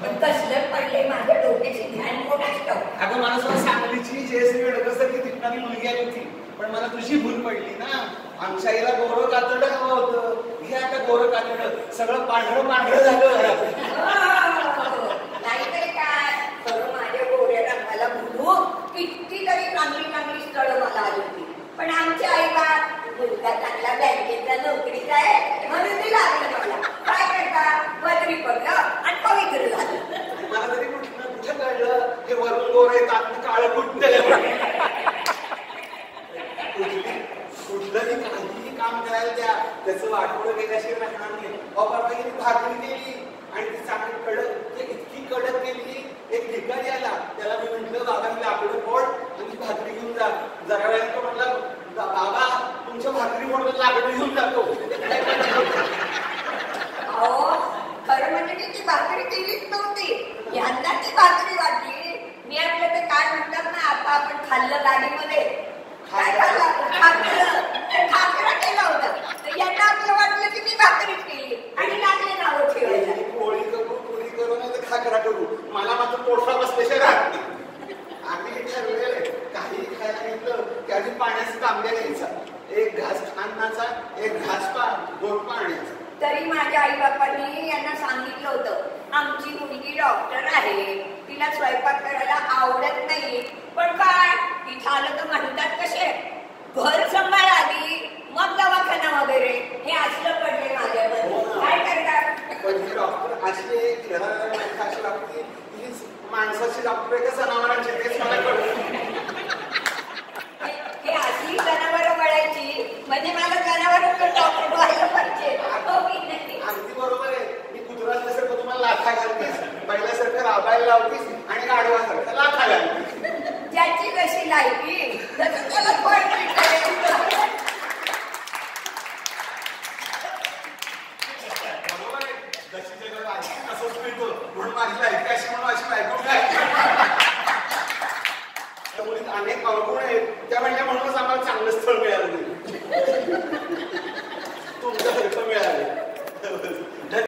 पण कसलं पडले माझ्या डोक्याची ध्यान कोणाच ठाऊक. अगं मला सुद्धा सांगलीची जयश्री वेडकसारखी दिसणारी मुलगी आली होती. पण मला तुझी भूल पडली ना. आमच्या आईला गोरं कातड हवं होतं. हे आता गोरं कातड सगळं पांढरं पांढरं झालं हो, नाहीतरी काय खरं माझ्या गोऱ्या रंगाला भुलून कितीतरी चांगली चांगली स्थळं मला आली होती पण आमच्या आईला मुलगा चांगला बँकेचा नोकरीचा आहे म्हणून ते लागलं मला काय करता बदरी पडलं आणि पवित्र झालं मला तरी कुठं कुठं कळलं हे वरून गोर आहे आतनं कुठलंही काहीही काम करायला द्या. त्याचं वाटोळं गेल्याशिवाय राहणार नाही. अहो भाकरी केली आणि ती चांगली कडक इतकी कडक केली एक भिकारी आला. त्याला मी म्हटलं बाबा मी लाकडं फोड आणि भाकरी घेऊन जा. जरा वेळाने तो म्हटला बाबा तुमच्या भाकरी फोडून लाकडं घेऊन जातो अहो खरं म्हणजे मी ती भाकरी केलीच नव्हती यांना ती भाकरी वाटली मी आपलं ते काय म्हणतात ना खाल्लं गाडीमध्ये काय खाल्लं? खाकरं ते खाकरं केलं होतं तर यांना आपलं वाटलं की मी भाकरीच केली आणि लागले नावं ठेवायला. पोळी करू पुरी करू नाही खाकरा करू. मला मात्र पोटला बसल्याशिवाय राहत नाही आम्ही ठरलेलं आहे काही खायला घेतलं की आधी पाण्याचा तांब्या घ्यायचा. एक घास अन्नाचा एक घास पा दोन पाण्याचा. तरी माझ्या आई बापांनी यांना सांगितलं होतं आमची मुलगी डॉक्टर आहे तिला स्वयंपाक करायला आवडत नाही पण काय तिथं आलं तर म्हणतात कसे घर सांभाळ आधी मग दवाखाना वगैरे हे असलं पडले माझ्यावर काय करतात पण ही डॉक्टर अशी आहे की घराला माणसं अशी लागते ही माणसाची डॉक्टर आहे का जनावरांची? तेच मला हे अशी जनावरं वळायची म्हणजे मला जनावरं डॉक्टर व्हायला पाहिजे. हो? अगदी बरोबर आहे. मी कुत्रा असल्यासारखं तुम्हाला लाथा घालतीस बैलासारखं राबायला लावतीस आणि गाढवासारखं लाथा घालतीस. ज्याची कशी लायकी तसं त्याला फळ माझी लायकी अशी म्हणून अशी बायको काय अनेक अवगुण आहेत. त्या म्हणजे म्हणूनच आम्हाला चांगलं स्थळ मिळालं